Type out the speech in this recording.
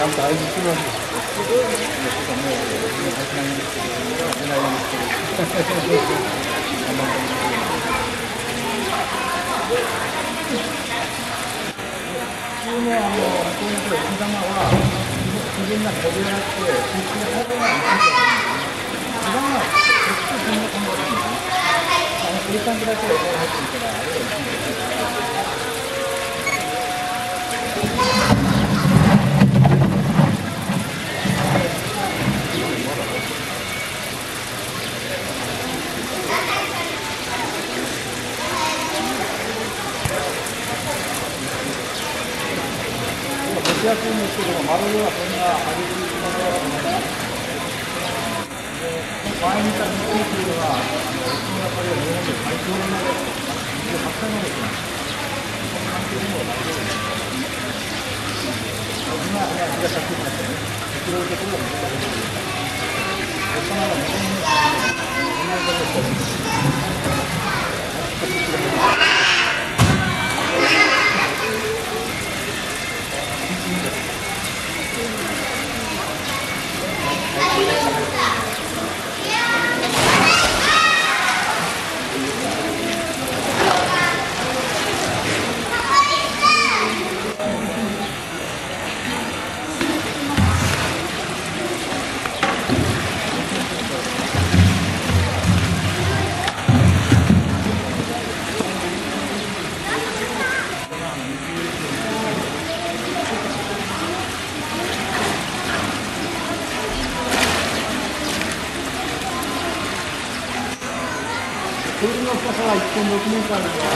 ちゃんと合図しますちょっともう、もう始まりですけど、出ないんです。普通のあの、こういう生き玉は、自分が飛び上がって、そっちが食べないんですよ。生玉は、そっち自分が飛んでるんですね。あの、繰り返しだけでこう入ってるから、あれは一緒しやすいんですけども、丸はそんな激しいものはない。前にた日本というのは、うちの中では日本で最強のもので。28歳のですね。環境にも大丈夫です。今、ね、日がさっき言いましたね。黒いところは難しいです。ールの深さは1.6メーターで、今、